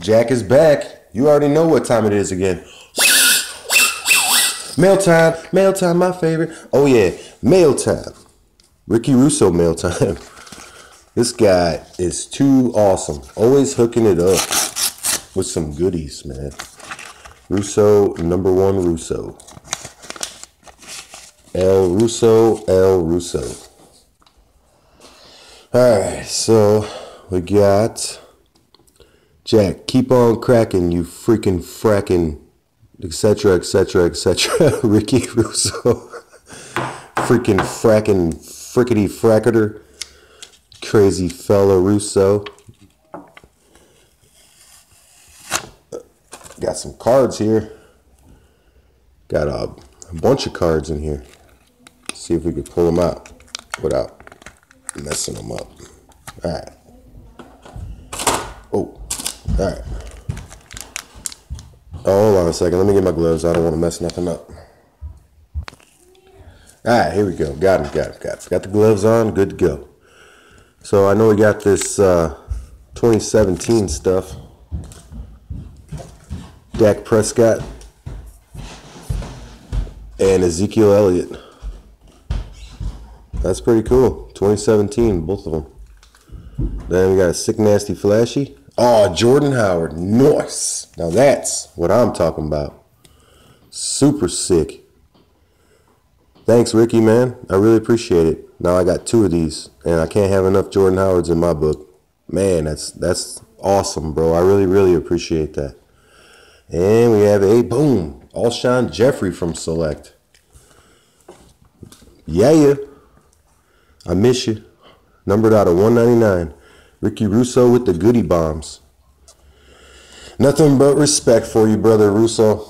Jack is back. You already know what time it is again. Mail time, mail time, my favorite. Oh yeah, mail time. Ricky Russo mail time. This guy is too awesome. Always hooking it up with some goodies, man. Russo, number one Russo. El Russo, El Russo. Alright, so we got Jack, keep on cracking, you freaking fracking, etc., etc., etc. Ricky Russo. freaking fracking, frickety fracketer. Crazy fella Russo. Got some cards here. Got a, a bunch of cards in here. see if we could pull them out without messing them up. All right. All right. Oh, hold on a second. Let me get my gloves. I don't want to mess nothing up. All right, here we go. Got him, got him, got him. Got the gloves on. Good to go. So I know we got this uh, 2017 stuff. Dak Prescott and Ezekiel Elliott. That's pretty cool. 2017, both of them. Then we got a sick, nasty, flashy. Oh, Jordan Howard. Nice. Now that's what I'm talking about. Super sick. Thanks, Ricky, man. I really appreciate it. Now I got two of these, and I can't have enough Jordan Howards in my book. Man, that's that's awesome, bro. I really, really appreciate that. And we have a boom, Alshon Jeffery from Select. Yeah, yeah. I miss you. Numbered out of 199. Ricky Russo with the goody bombs. Nothing but respect for you, brother Russo.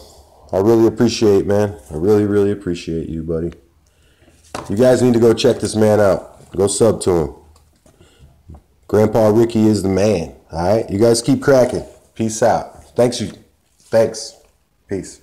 I really appreciate, man. I really, really appreciate you, buddy. You guys need to go check this man out. Go sub to him. Grandpa Ricky is the man. All right. You guys keep cracking. Peace out. Thanks you. Thanks. Peace.